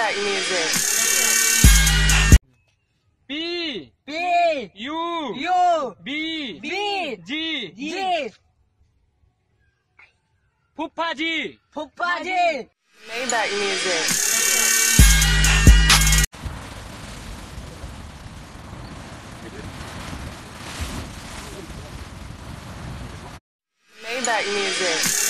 Maybach music. B B U U B B G G 푸파지 폭파지 Maybach music. Maybach music.